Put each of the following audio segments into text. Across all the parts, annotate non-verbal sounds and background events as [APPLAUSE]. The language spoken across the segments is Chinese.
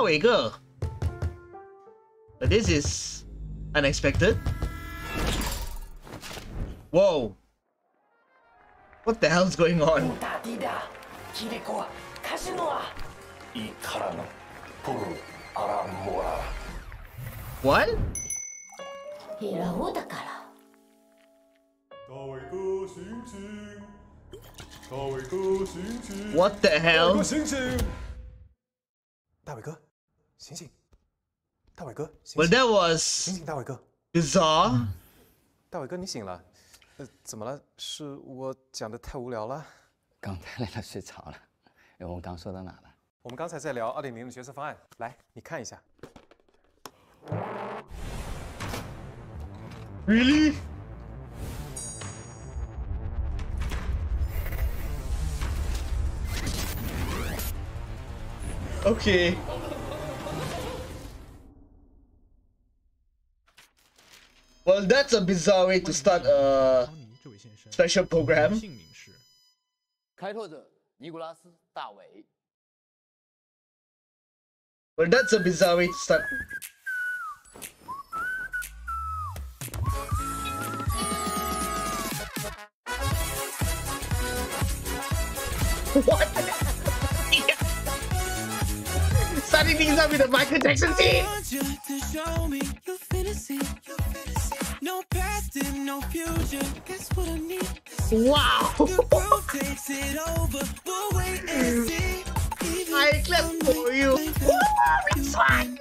Oh, a girl. But this is unexpected. Whoa. What the hell is going on? What? What the hell? 哥醒醒，大伟哥醒醒，大伟哥醒 Well, 醒，that 醒 was 醒，大伟哥，bizarre. 大伟哥你醒了，呃，怎么了？是我讲的太无聊了？刚太累了，睡着了。哎，我们刚说到哪了？我们刚才在聊二点零的角色方案，来你看一下。Really? Well, that's a bizarre way to start a 康尼这位先生 special program. 姓名是开拓者尼古拉斯·大伟， Well, that's a bizarre way to start. What? [LAUGHS] Starting things up with the Michael Jackson theme. Even I clap for you. Woo, it's fun.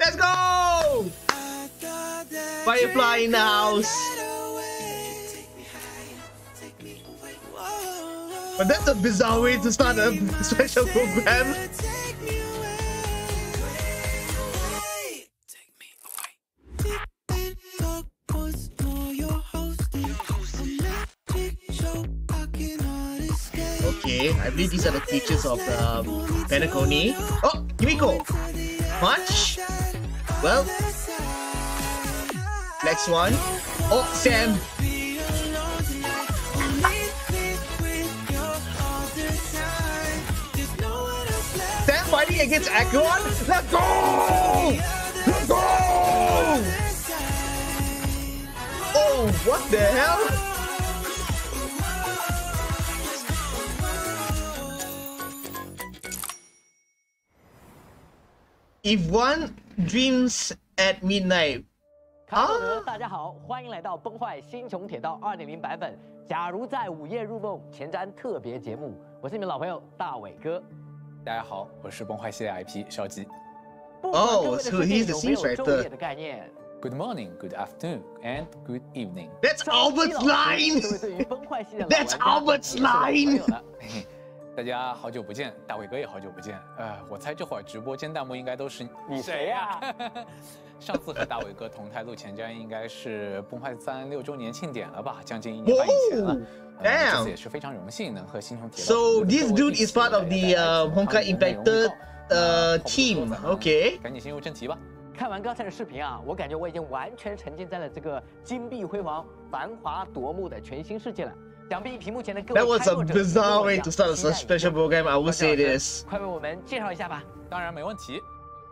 Let's go. I thought that Firefly in the house. right away. Take me higher. Take me away. Whoa. But that's a bizarre way to start a special program. Are the features of um, Penacony. Oh, Kimiko! Much? Well, next one. Oh, Sam! Sam fighting against Akron? Let's go! Let's go! Oh, what the hell? If one dreams at midnight, 卡洛德，大家好，欢迎来到《崩坏：星穹铁道2.0》版本。假如在午夜入梦前瞻特别节目，我是你们老朋友大伟哥。大家好，我是崩坏系列 IP 烧鸡。不管各 Oh, 位的 so 世界 he's the 有没有 scenes 昼 writer. 夜的概念？ Good morning, good afternoon, and good evening。 that's 赵基 Albert's 老师 line! 这位对于崩坏系的老 That's 玩家 Albert's 也是老朋友 line 了嘿嘿， 大家好久不见，大伟哥也好久不见。呃，我猜这会儿直播间弹幕应该都是你谁呀、[LAUGHS] 上次和大伟哥同台录前瞻，应该是崩坏三六周年庆典了吧？将近一年半以前了。Damn 次也是非常荣幸能和星穹铁 So this dude is part of the 带来 uh, 这场 Honkai 内容预告 Infected uh 话不多说 team. 咱们 Okay. 赶紧进入正题吧。看完刚才的视频啊，我感觉我已经完全沉浸在了这个金碧辉煌、繁华夺目的全新世界了。想必屏幕前的各位 That was a bizarre way to start a special I 高 say this. 快为我们介绍一下吧。当然没问题。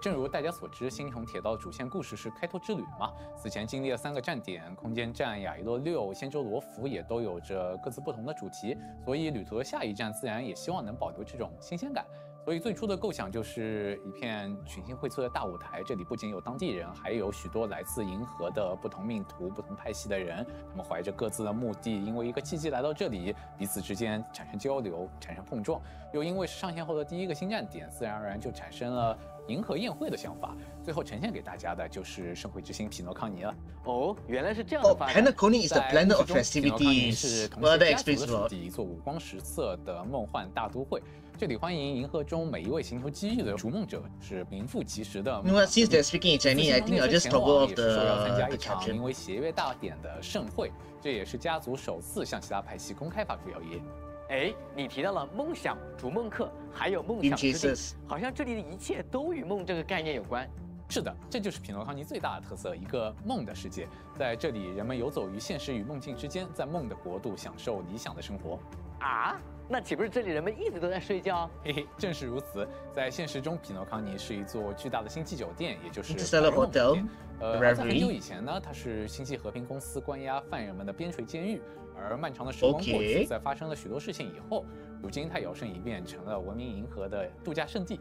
正如大家所知，星穹铁道主线故事是开拓之旅嘛，此前经历了三个站点，空间站、亚伊洛六、仙州罗浮也都有着各自不同的主题，所以旅途的下一站自然也希望能保留这种新鲜感。所以最初的构想就是一片群星荟萃的大舞台，这里不仅有当地人，还有许多来自银河的不同命途、不同派系的人，他们怀着各自的目的，因为一个契机来到这里，彼此之间产生交流、产生碰撞，又因为是上线后的第一个新站点，自然而然就产生了银河宴会的想法，最后呈现给大家的就是盛会之星匹诺康尼了。哦，原来是这样的 Oh, 发展。Penacony is the 在 planet 故 of 事中匹诺康尼是 festivities. 同 Well, 时 that 家族 explains 的 a 属 lot. 一座五光十色的梦幻大都会。这里欢迎银河中每一位寻求机遇的逐梦者，是名副其实的? Since they're speaking in Chinese, I think I'll 那些 just 前 toggle 往 off 也是说要参 the 加一场.名为协约大典的盛会，这也是家族首次向其他派系公开发出邀约。哎，你提到了梦想、逐梦客，还有梦想之地好像这里的一切都与梦这个概念有关。是的，这就是匹诺康尼最大的特色，一个梦的世界。在这里，人们游走于现实与梦境之间，在梦的国度享受理想的生活。啊，那岂不是这里人们一直都在睡觉？嘿嘿，正是如此。在现实中，匹诺康尼是一座巨大的星际酒店，也就是 Interstellar 白日梦酒 Hotel 店。呃，在很久以前呢，它是星际和平公司关押犯人们的边陲监狱。而漫长的时光过去在发生了许多事情以后，如今它摇身一变成了文明银河的度假胜地。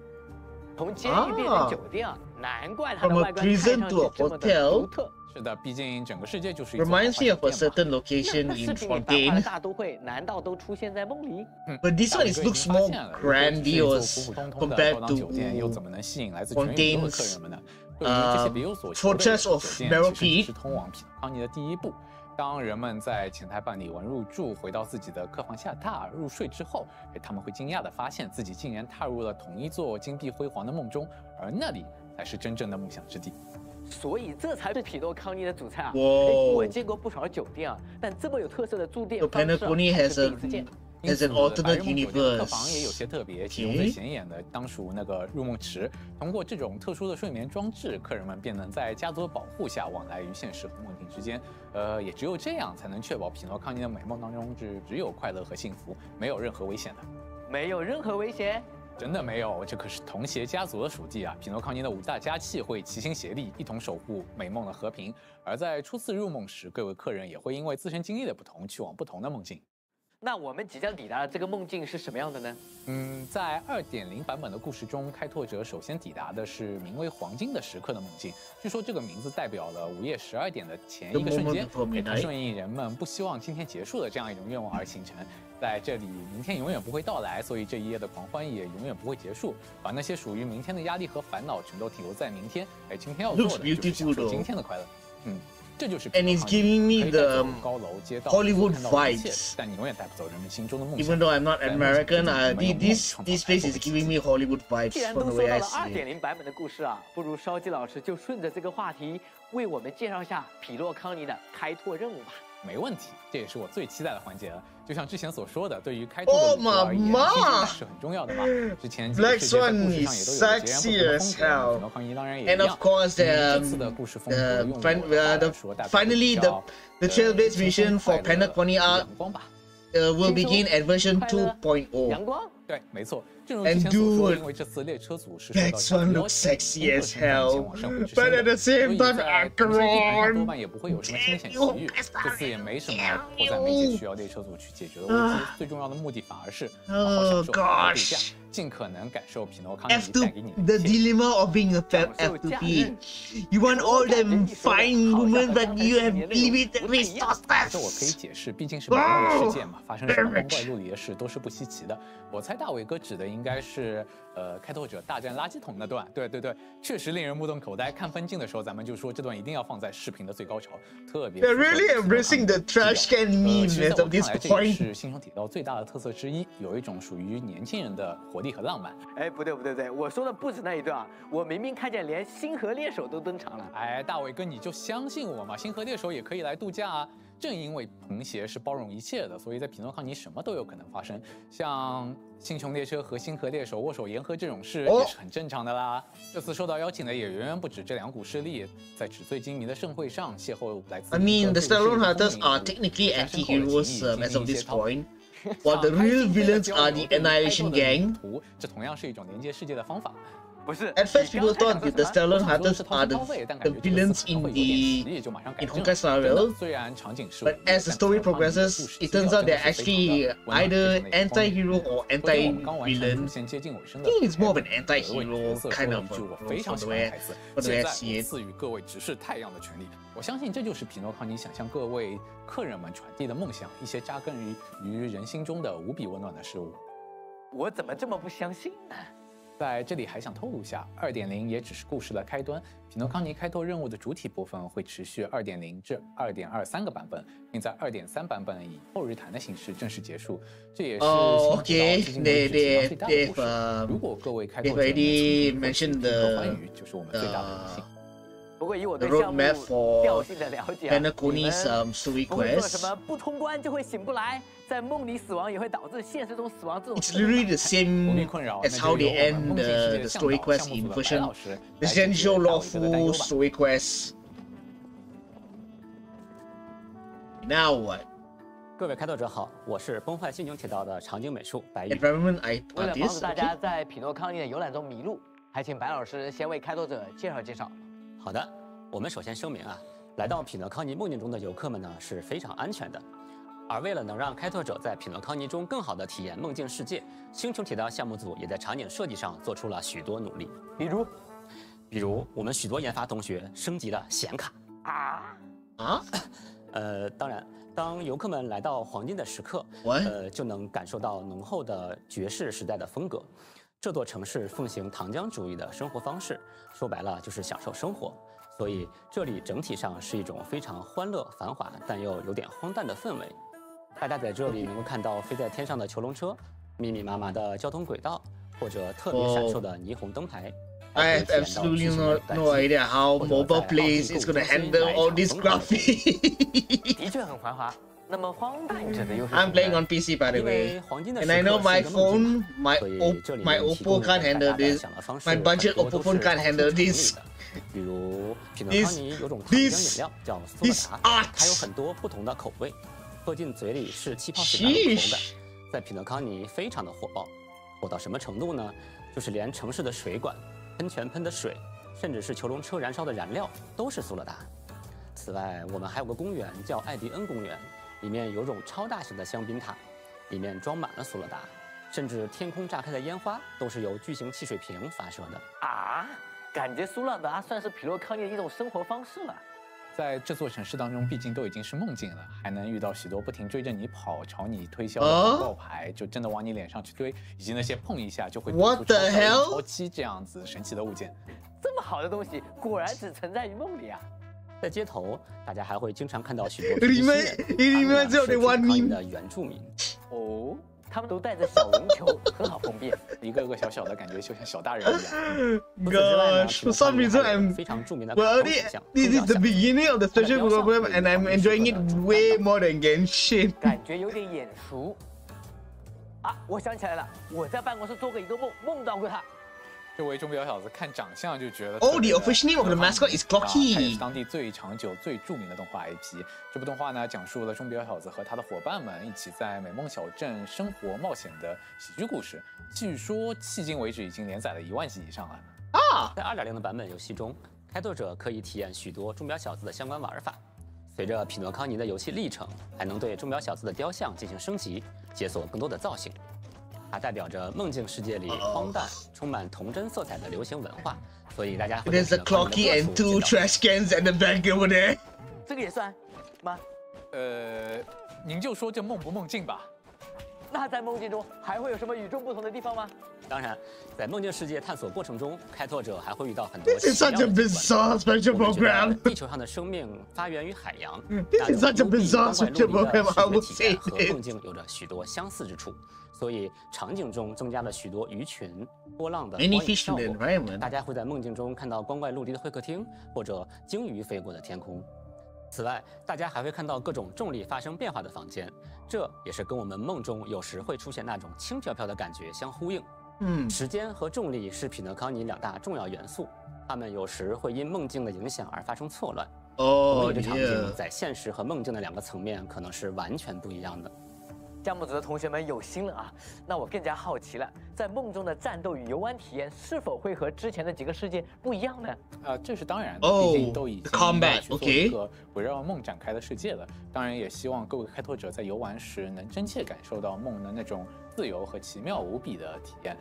从监狱变成酒店啊，难怪它的外观看上去 to a 这么的 hotel 独特。是的，毕竟整个世界就是一座 Reminds me of a 豪华酒店嘛那视 in 频里繁华的.大都会，难道都出现在梦里？But this 大 one is 哥已 looks 经发 more 现了如果只是一座 grandiose 普普通通的 compared 高档酒店，又怎么 to 能吸引来自全宇宙的客人们呢？对于这些别有所求的 Fortress 酒 of 店其实只是通往康尼的第一步。当人们在前台办理完入住，回到自己的客房下榻入睡之后，哎，他们会惊讶地发现自己竟然踏入了同一座金碧辉煌的梦中，而那里才是真正的梦想之地。所以这才是匹诺康尼的主菜啊！我见过不少酒店啊，但这么有特色的住店方式第一次见。因此 an alternate 白日梦酒店的客 universe 房也有些特别，其中最显眼的当属那个入梦池。通过这种特殊的睡眠装置，客人们便能在家族的保护下往来于现实和梦境之间。呃，也只有这样才能确保匹诺康尼的美梦当中是只有快乐和幸福，没有任何危险的。没有任何危险。真的没有，这可是童鞋家族的属地啊！匹诺康尼的五大家系会齐心协力，一同守护美梦的和平。而在初次入梦时，各位客人也会因为自身经历的不同，去往不同的梦境。那我们即将抵达的这个梦境是什么样的呢？嗯，在二点零版本的故事中，开拓者首先抵达的是名为“黄金的时刻”的梦境。据说这个名字代表了午夜十二点的前一个瞬间顺应人们不希望今天结束的这样一种愿望而形成。在这里，明天永远不会到来，所以这一夜的狂欢也永远不会结束。把那些属于明天的压力和烦恼全都停留在明天。哎，今天要做的就是享受今天的快乐。嗯。这就是 And it's giving me the 高楼街道 Hollywood vibes 但你永远带不走人们心中的梦想。Even though I'm not American, 之 uh, this this 创造 place is giving me Hollywood vibes 然 from 都 the 说 way 到 I 了二 see 点.零版本的故事啊，不如烧鸡老师就顺着这个话题，为我们介绍一下匹诺康尼的开拓任务吧。没问题，这也是我最期待的环节了。就像之前所说的，对于开拓的 Oh 旅途而 my 言，god 新鲜感是很重要的嘛。之前几 Black 个世界在 Swan 故事上也都有着截然不同的 is 风 sexy 格，as 匹诺康尼当然也一 And 样。of course, 嗯 the, 这次的故事风格 the, 用 fin- 我的话 uh, 来 the 说，大概 finally 比 the 较 the 呃 trail-based 轻松 mission for 快乐 Penacony are 阳光吧。uh, will 轻松 begin at version 快乐 2.0. 阳光，对，没错，正如之 And 前所说，dude, 因为这次列车组是受 Black 到 Swan 邀 looks 请 sexy 工作 as 身份前 hell, 往圣会之 but 声的 at the 所 same 以 time, 在同些地盘上多 Akron 半也不会有什么惊险奇遇。这次也没什么迫在眉睫需要列车组去解决的危机，最重要的目的反而是好好 Oh 享受好度假 gosh.，尽可能感受匹诺康尼 F 带 to 给你 the 的一切。dilemma of being a fa- 享受假 F2P. 日。You want all 感觉 them 你说的 fine 好像 women, 和 but 刚 you 才 have 里面的内容 limited 不太一样 resources. 这我可以解释，毕竟是美梦的世界嘛，发生什么光怪陆离的事都是不稀奇的。我猜大伟哥指的应该是，呃，开拓者大战垃圾桶那段。对对对，确实令人目瞪口呆。看分镜的时候，咱们就说这段一定要放在视频的最高潮，特别 They're really embracing the trash can 呃 meme 其实 as 在我 of this 看来，这也 point. 是星穹铁道最大的特色之一，有一种属于年轻人的活力和浪漫。哎，不对不对不对，我说的不止那一段啊，我明明看见连星河猎手都登场了。哎，大伟哥，你就相信我嘛，星河猎手也可以来度假啊。正因为童鞋是包容一切的，所以在匹诺康尼什么都有可能发生。像星穹列车和星河猎手握手言和这种事哦也是很正常的啦。这次受到邀请的也远远不止这两股势力，在纸醉金迷的盛会上邂逅来自 I mean, the Stallone 的 Hunters are technically anti-heroes um, 进 as 行 of 一 this point, while the real villains are the Annihilation Gang. 这同样是一种连接世界的方法。不是 At first, 你 people thought 想 that the 说什么 Stallone 我想说的 Hunters 是 are 掏 the, the villains in the in 正 Honkai Star But as the story progresses, it turns out they're actually either anti-hero or 线接近尾声 I 的 think it's more of an 有一位 anti-hero 角色 kind of 一句我 approach 非常 from 喜 the 欢 way I 在 see 我 it. 我相信这就是匹诺康尼想向各位客人们传递的梦想一些扎根于于人心中的无比温暖的事物我怎么这么不相信呢？在这里还想透露下，二点零也只是故事的开端。匹诺康尼开拓任务的主体部分会持续二点零至二点二三个版本，并在二点三版本以后日谈的形式正式结束。这也是哦新铁道 OK，至今为止 they- 最大的故事。um, 如果各位开拓者能 already 从中获取 mentioned 一个 the- 欢愉，就是我们最大的荣幸。不过以我 The 对项目 roadmap for 调性的了解啊，你们 um, story 不会做什 quest. 么不通关就会醒不来，在梦里死亡也会导致现实中死亡这种 It's literally the same 困扰，as 那 how 就 they end 梦境世 the, 界 the story quest in 组的白 version 老师来 the essential lawful。story quests. Now what? 各位开拓者好，我是崩坏星穹铁道的场景美术白玉。为了防止大家在匹诺康尼的游览中迷路，还请白老师先为开拓者介绍介绍。好的，我们首先声明啊，来到匹诺康尼梦境中的游客们呢是非常安全的。而为了能让开拓者在匹诺康尼中更好地体验梦境世界，星穹铁道项目组也在场景设计上做出了许多努力。比如比如，我们许多研发同学升级了显卡。啊，啊？呃，当然，当游客们来到黄金的时刻，呃，就能感受到浓厚的爵士时代的风格。这座城市奉行糖浆主义的生活方式，说白了就是享受生活。所以这里整体上是一种非常欢乐、繁华，但又有点荒诞的氛围。大家在这里能够看到飞在天上的囚笼车、密密麻麻的交通轨道，或者特别闪烁的霓虹灯牌。I have absolutely no no idea how mobile plays 奥 is gonna 中心 handle all this 疯狂的 graphic. [LAUGHS] 的确很繁华。那么荒诞指的又是 I'm 什 playing 么 on 呢 PC by the 因 way. 为黄金的 And 时 I 刻 know my 一个梦境 phone, my 所以这里提 Oppo can't handle 家的 this. 享乐方式 My budget Oppo phone can't handle this. 的比如匹诺康尼有种糖浆饮料叫苏 this 打达，art 它有很多不同的口味，喝进嘴里是气泡水般的口感，在匹诺康尼非常的火爆，火到什么程度呢？就是连城市的水管、喷泉喷的水，甚至是囚笼车燃烧的燃料都是苏乐达。此外，我们还有个公园叫艾迪恩公园，里面有种超大型的香槟塔，里面装满了苏乐达，甚至天空炸开的烟花都是由巨型汽水瓶发射的。啊？感觉苏乐达算是匹诺康尼的一种生活方式了。在这座城市当中，毕竟都已经是梦境了，还能遇到许多不停追着你跑、朝你推销的啊广告牌，就真的往你脸上去堆，以及那些碰一下就会 What 读出超 the hell？超七这样子神奇的物件。这么好的东西，果然只存在于梦里啊！在街头，大家还会经常看到许多 of 是 the 匹 one 诺康尼 meme 的原住民。哦，他们都带着小绒球，很好分辨。一个个小小的，感觉就像小大人一样。除此之外呢康尼 reason I'm 非常著名的 well, this, is the beginning of the special program, and I'm enjoying it way more than Genshin. 感觉有点眼熟。啊，我想起来了，我在办公室做过一个梦，梦到过他。这位钟表小子看长相就觉得 Oh, the official name of the mascot is 啊它也 Clocky. 是当地最长久、最著名的动画 IP。这部动画呢，讲述了钟表小子和他的伙伴们一起在美梦小镇生活冒险的喜剧故事。据说迄今为止已经连载了一万集以上了。啊在2.0的版本游戏中，开拓者可以体验许多钟表小子的相关玩法。随着匹诺康尼的游戏历程，还能对钟表小子的雕像进行升级，解锁更多的造型。它代表着梦境世界里荒诞、充满童真色彩的流行文化，所以大家会在 There's Clocky and 各 two 处见到 trash cans at the back over there. 这个也算吗？呃，您就说这梦不梦境吧。那在梦境中还会有什么与众不同的地方吗？当然，在梦境世界探索过程中，开拓者还会遇到很多 This is 奇 such 妙 a 的景 bizarre special 我们觉得 program. 地球上的生命发源于海洋。This is such a bizarre special program. I would 体验和梦境有着许多相似之处，所以场景中增加了许多鱼群、波浪的光影效果。大家会在梦境中看到光怪陆离的会客厅，或者鲸鱼飞过的天空。此外，大家还会看到各种重力发生变化的房间，这也是跟我们梦中有时会出现那种轻飘飘的感觉相呼应。Hmm. 时间和重力是匹诺康尼两大重要元素，它们有时会因梦境的影响而发生错乱。Oh 同一个场景在现实和梦境的两个层面可能是完全不一样的。项目组的同学们有心了啊！那我更加好奇了，在梦中的战斗与游玩体验是否会和之前的几个世界不一样呢？啊，这是当然的，Oh, 毕竟都已经 combat, 要去做一个围绕梦展开的世界了。当然，也希望各位开拓者在游玩时能真切感受到梦的那种自由和奇妙无比的体验。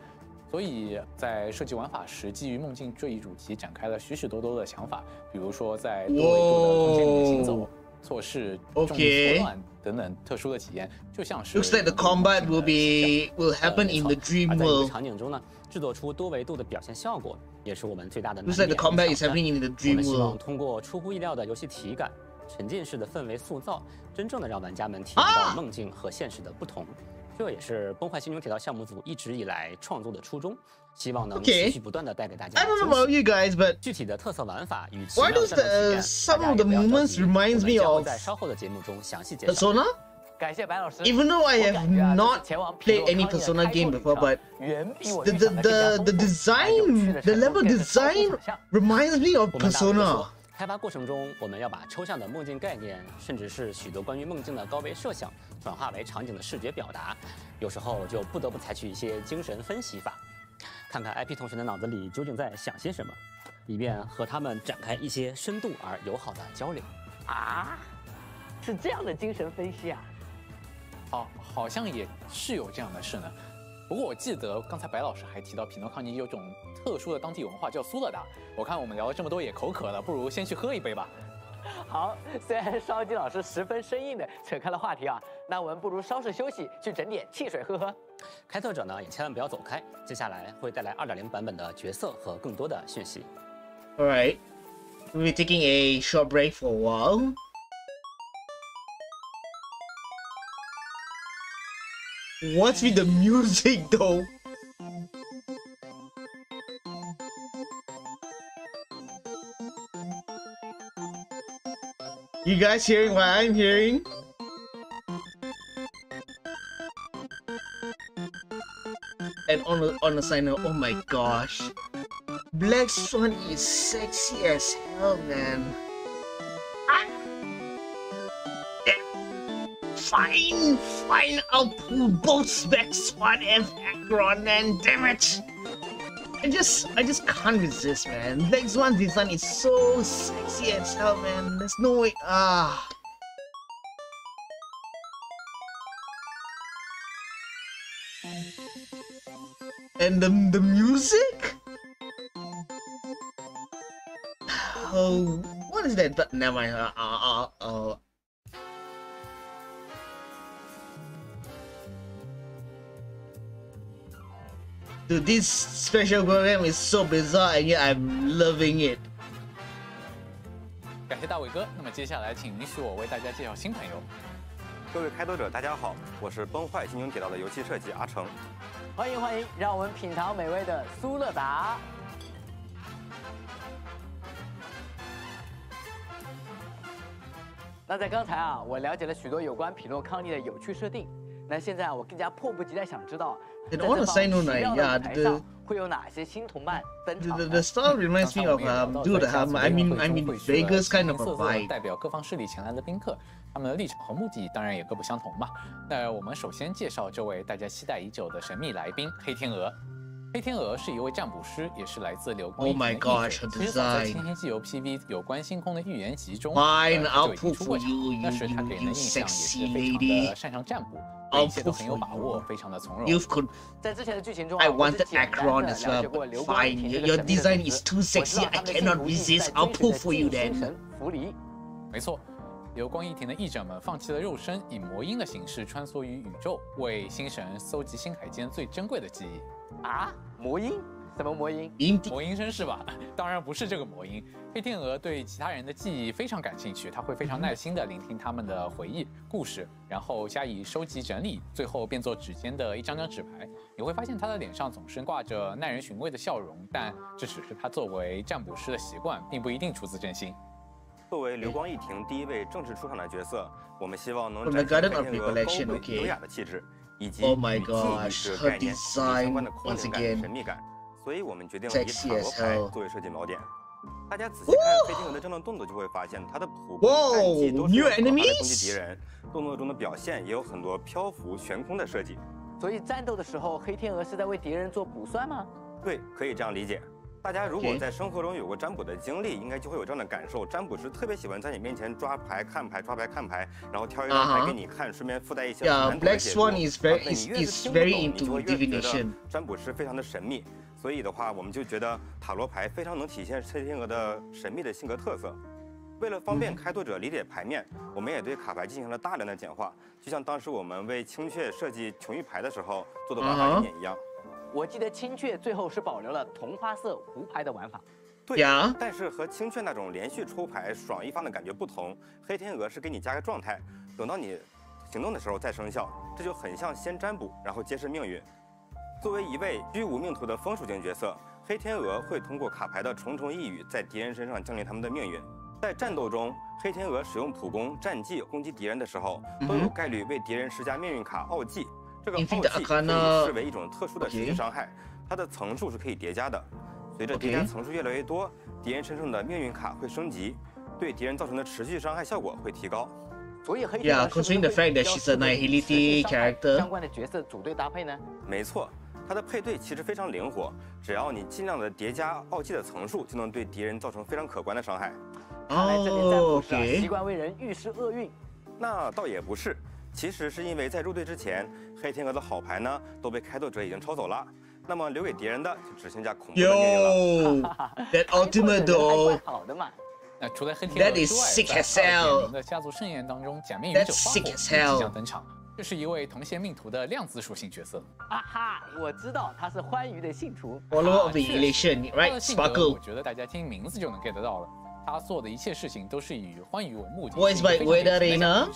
所以在设计玩法时，基于梦境这一主题展开了许许多多的想法，比如说在多维度的空间里行走、错视、重力 Okay. 错乱等等特殊的体验，就像是 Looks like the combat will be will happen 呃 in the dream 而在一个 world. 场景中呢，制作出多维度的表现效果，也是我们最大的难 Looks like the 与 combat is happening in the 我 dream 们希望 world. 通过出乎意料的游戏体感、沉浸式的氛围塑造，真正的让玩家们体验啊到梦境和现实的不同。这也是崩坏星穹铁道项目组一直以来创作的初衷，希望能持续不断的带给大家 I don't know about。you guys, but 具体的特色玩法与奇 Why 妙 does 战斗体 the- 验，some 大家 of the 也不要着 moments 急 reminds 我们 me 将会 of 在稍后的节目中详细介绍。Persona? 感谢白老师。Even though I have not played 诺 any Persona game before, but 远比我 the the the, the design, the level design reminds me of Persona. 说，开发过程中，我们要把抽象的梦境概念，甚至是许多关于梦境的高维设想，转化为场景的视觉表达。有时候就不得不采取一些精神分析法，看看 IP 同学的脑子里究竟在想些什么，以便和他们展开一些深度而友好的交流。啊，是这样的精神分析啊。好，好像也是有这样的事呢。不过我记得刚才白老师还提到，匹诺康尼有种特殊的当地文化叫苏勒达。我看我们聊了这么多也口渴了，不如先去喝一杯吧。[LAUGHS] 好，虽然烧鸡老师十分生硬的扯开了话题啊，那我们不如稍事休息，去整点汽水喝喝。开拓者呢也千万不要走开，接下来会带来2.0版本的角色和更多的讯息。All right. We'll be taking a short break for a while. What's with the music though? You guys hearing what I'm hearing? And on a, on a side note, oh my gosh. Black Swan is sexy as hell, man. Fine, fine, I'll pull both Black Swan and Akron, and damn it. I just, I just can't resist, man. Black Swan's design is so sexy as hell, man. There's no way, ah. And the, the music? [SIGHS] Oh, what is that? Never mind. Uh, uh, Dude, this special program is so bizarre and yet I'm loving it. 感谢大伟哥。那么接下来，请允许我为大家介绍新朋友。各位开拓者，大家好，我是崩坏星穹铁道的游戏设计阿成。欢迎欢迎，让我们品尝美味的苏乐达。那在刚才啊，我了解了许多有关匹诺康尼的有趣设定。那现在啊，我更加迫不及待想知道，在这 a side 方 note, 奇妙 like, 的舞台上会有哪些新同伴登场 the, the？style reminds me of 才我 um, 们也聊 dude, um, 在 I mean, 会 I 中 mean Vegas kind of vibe. 代表各方势力前来的宾客，他们的立场和目的当然也各不相同嘛。那我们首先介绍这位大家期待已久的神秘来宾黑天鹅。黑天鹅是一位占卜师也是来自流光溢彩的艺术人其实早在清新西游 pv 有关星空的预言集中他就已经出过场那时他给人的印象也是非常的擅长占卜一切都很有把握非常的从容。在之前的剧情中我们的 team 了解过流光溢个 [LAUGHS] 的组织我弗里没错。流光一庭的译者们放弃了肉身，以魔音的形式穿梭于宇宙，为星神搜集星海间最珍贵的记忆。啊，魔音？什么魔音？Indeed. 魔音绅士吧？[LAUGHS] 当然不是这个魔音。黑天鹅对其他人的记忆非常感兴趣，他会非常耐心地聆听他们的回忆故事，然后加以收集整理，最后变作指尖的一张张纸牌。你会发现他的脸上总是挂着耐人寻味的笑容，但这只是他作为占卜师的习惯，并不一定出自真心。作为流光一庭第一位正式出场的角色，我们希望能展现黑天鹅高贵优雅的气质，以及 Oh 与记忆这个概念相关的空灵感、神秘感。所以我们决定以塔罗牌作为设计锚点。大家仔细看黑天鹅的战斗动作，就会发现它的普攻、Whoa, 战技都是用可怕的攻击敌人，动作中的表现也有很多漂浮、悬空的设计。所以战斗的时候，黑天鹅是在为敌人做卜算吗？对，可以这样理解。大家如果在生活中有过占卜的经历，应该就会有这样的感受：占卜师特别喜欢在你面前抓牌、看牌、抓牌、看牌，然后挑一张牌 Uh-huh 给你看，顺便附带一些难懂的 Black 解读 Swan is very- 而且你越是听不懂你 into 就会越觉得 divination 占卜师非常的神秘。所以的话，我们就觉得塔罗牌非常能体现黑天鹅的神秘的性格特色。为了方嗯便开拓者理解牌面，我们也对卡牌进行了大量的简化，就像当时我们为青雀设计琼玉牌的时候做的玩法 Uh-huh 一样。我记得青雀最后是保留了同花色胡牌的玩法。对 Yeah 但是和青雀那种连续抽牌爽一方的感觉不同，黑天鹅是给你加个状态，等到你行动的时候再生效，这就很像先占卜，然后揭示命运。作为一位居无命途的风属性角色，黑天鹅会通过卡牌的重重一语，在敌人身上降临他们的命运。在战斗中，黑天鹅使用普攻、战技攻击敌人的时候，都有概率为敌人施加命运卡奥技。这个奥 Inflict 技 the 可以视为一种特殊的实际伤害，它的层数是可以叠加的。随着叠加层数越来越多，敌人身上的命运卡会升级。对敌人造成的持续伤害效果会提高。所以黑天 Yeah, 鹅是不是 considering the 会相关的角色组队搭配呢？没错，它的配对其实非常灵活，只要你尽量的叠加奥技的层数，就能对敌人造成非常可观的伤害。看来这名战哦斧是啊，习惯为人预示厄运。那倒也不是，其实是因为在入队之前，黑天鹅的好牌呢都被开拓者已经抽走了，那么留给敌人的就只剩下恐怖的命运了。Yo, [LAUGHS] that ultimate [LAUGHS] 好的嘛。那除了黑天鹅 That is 之外，sick 在 as 二 hell 点零的家族盛宴当中，假面勇者花即 hell 将登场。这是一位同弦命途的量子属性角色。啊哈，我知道他是欢愉的信徒。Follow up the 确实 elation, 他 right? 的性格我 Sparkle. 觉得大家听名字就能 get 到了。他做的一切事情都是以欢愉为目的。Voiced 是一个 by 非常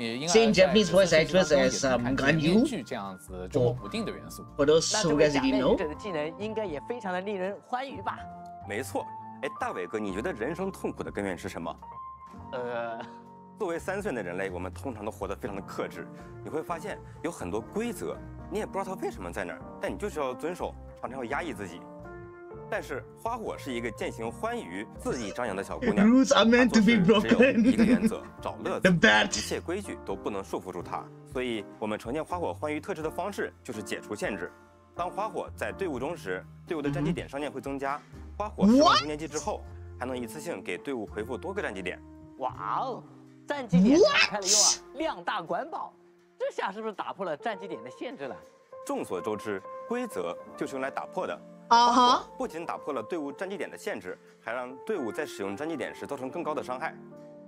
Same 在 Japanese 角 voice actress as, 能 um, Ganyu 编剧这样子捉摸不定的元素。For those 那 didn't know, 者的技能应该也非常的令人欢愉吧？没错，哎，大伟哥，你觉得人生痛苦的根源是什么？呃，[LAUGHS] 作为三岁的人类，我们通常都活得非常的克制。你会发现有很多规则，你也不知道它为什么在那儿，但你就是要遵守，常常要压抑自己。但是花火是一个践行欢愉、恣意张扬的小姑娘，rules are 她 meant 做 to be 事只有一个原.则：找乐子。一切规矩都不能束缚住她。所以，我们呈现花火欢愉特质的方式就是解除限制。当花火在队伍中时，队伍的战绩点上限会增加。花火释放中年级之后，还能一次性给队伍回复多个战绩点。哇哦，战绩点打开了用啊，量大管饱，这下是不是打破了战绩点的限制了？众所周知，规则就是用来打破的。Uh. 不仅打破了队伍战绩点的限制，还让队伍在使用战绩点时造成更高的伤害。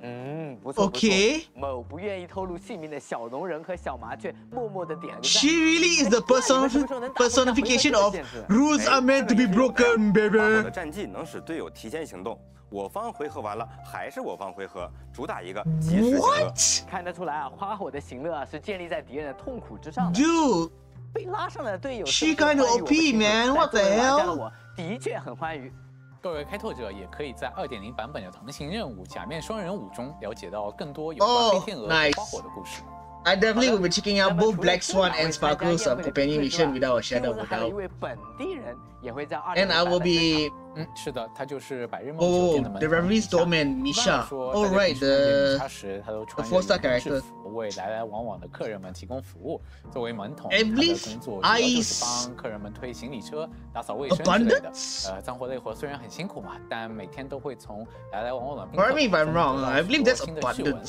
嗯，不错不错。Okay. 某不愿意透露姓名的小龙人和小麻雀默默的点赞。She really is the person personification of rules are meant to be broken, 花火的 baby. 我的战绩能使队友提前行动，我方回合完了还是我方回合，主打一个及时行乐。What? 看得出来啊，花火的行乐啊是建立在敌人的痛苦之上的。Dude, 被拉上来的队友 She 是不是 kinda 欢愉我不 OP, man. 但 What the hell? 的我的确很欢愉。各位开拓者也可以在2.0版本的同行任务假面双人舞中了解到更多有关 Oh, 黑天鹅和花火的故事。I definitely will be checking 那 out 么 both 除了 Black 这 Swan 两位 and 参加 Sparkle's 宴 uh, 会的 companion 之 mission 外 without a shadow 另 of 外还 a 有一 doubt. 位本地人也会在2.0 And I will 版本登场 be 嗯，是的，他就是百日梦酒 oh 店的门 the 童 Reverie 米莎 Doorman 一般 Misha. 来说 All 大家 right, 平时面对米 the 莎时，他都穿 the 着 four-star 运动制 character 服，为来来往往的客人们提供服务。作为门童，I 他的 believe 工作主要就是 I 帮客人们推行李车、打扫卫生之类的。abundance. 呃，脏活累活虽然很辛苦嘛，但每天都会从来来往往的宾客 Pardon me if 中 I'm wrong. 得到 I 许 believe 多 that's 新的趣闻。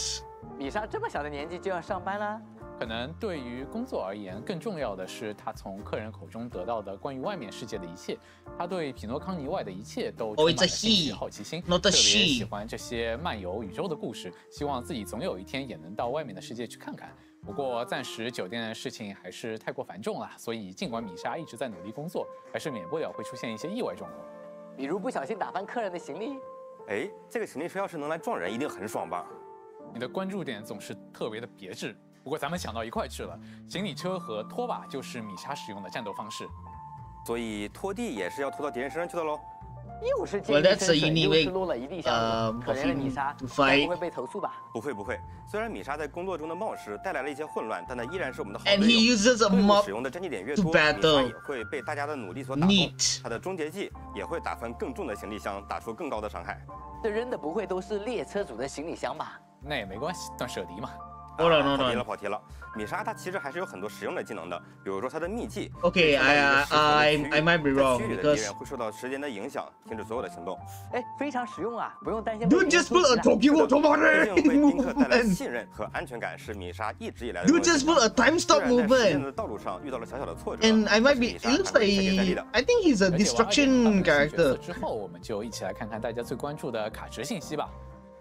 米莎这么小的年纪就要上班啦？可能对于工作而言，更重要的是他从客人口中得到的关于外面世界的一切。他对匹诺康尼外的一切都充 Oh, 满了兴趣好奇心，特别喜欢这些漫游宇宙的故事，希望自己总有一天也能到外面的世界去看看。不过暂时酒店的事情还是太过繁重了，所以尽管米莎一直在努力工作，还是免不了会出现一些意外状况。比如不小心打翻客人的行李。哎，这个行李车要是能来撞人，一定很爽吧？你的关注点总是特别的别致。不过咱们想到一块去了，行李车和拖把就是米莎使用的战斗方式。所以拖地也是要拖到敌人身上去的喽。又是见 Well, 异 that's 深 a 水，又是落了一地香 um, 子，可怜的米莎该不会被投诉吧？不会不会，虽然米莎在工作中的冒失带来了一些混乱，但她依然是我们的好队友。队伍使用的战绩点越多，米莎也会被大家的努力所打动。她的终结技也会打翻更重的行李箱，打出更高的伤害。这扔的不会都是列车组的行李箱吧？那也没关系，断舍离嘛。Hold on, 啊 hold 跑题 on. 了跑题了。米莎她其实还是有很多实用的技能的，比如说她的秘技。Okay, I I might be wrong 区域的敌 because 人会受到时间的影响，停止所有的行动。哎，非常实用啊，不用担心人 just put a 袭啊 Tokyo 毕 Automata 竟为宾客带来 movement. 信任和安全感是米莎一直以来的要 just put a time stop 然在实践 movement. 的道路上遇到了小小的挫折 And I might be. 米 It 莎 looks 还会再接再厉 like。I think he's a destruction 2.0版本的新角色 character. 之后，我们就一起来看看大家最关注的卡池信息吧。